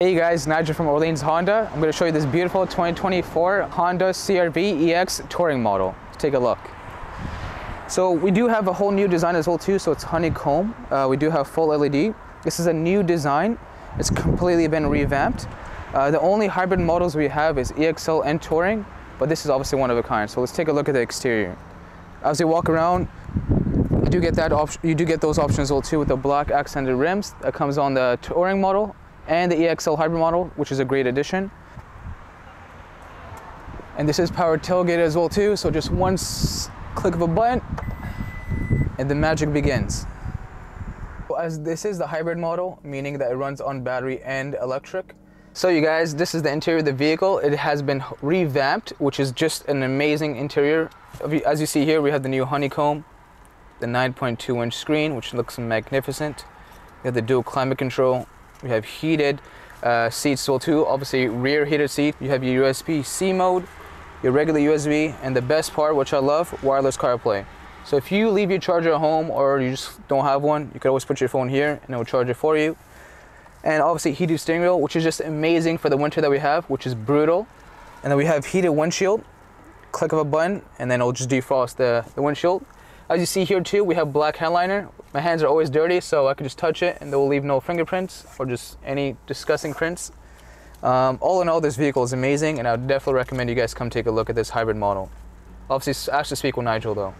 Hey guys, Nigel from Orleans Honda. I'm going to show you this beautiful 2024 Honda CRV EX touring model. Let's take a look. So we do have a whole new design as well too, so it's honeycomb. Uh, we do have full LED. This is a new design. It's completely been revamped. Uh, the only hybrid models we have is EXL and Touring, but this is obviously one of a kind. So let's take a look at the exterior. As you walk around, you do get that option. You do get those options as well too with the black accented rims that comes on the Touring model and the EXL hybrid model, which is a great addition. And this is powered tailgate as well too, so just one click of a button and the magic begins. As this is the hybrid model, meaning that it runs on battery and electric. So you guys, this is the interior of the vehicle. It has been revamped, which is just an amazing interior. As you see here, we have the new honeycomb, the 9.2 inch screen, which looks magnificent. We have the dual climate control, we have heated uh, seats as well too. Obviously rear heated seat. You have your USB-C mode, your regular USB, and the best part, which I love, wireless CarPlay. So if you leave your charger at home or you just don't have one, you can always put your phone here and it will charge it for you. And obviously heated steering wheel, which is just amazing for the winter that we have, which is brutal. And then we have heated windshield, click of a button, and then it'll just defrost the, the windshield. As you see here too, we have black headliner. My hands are always dirty, so I can just touch it and they will leave no fingerprints or just any disgusting prints. Um, all in all, this vehicle is amazing and I would definitely recommend you guys come take a look at this hybrid model. Obviously, I actually speak with Nigel though.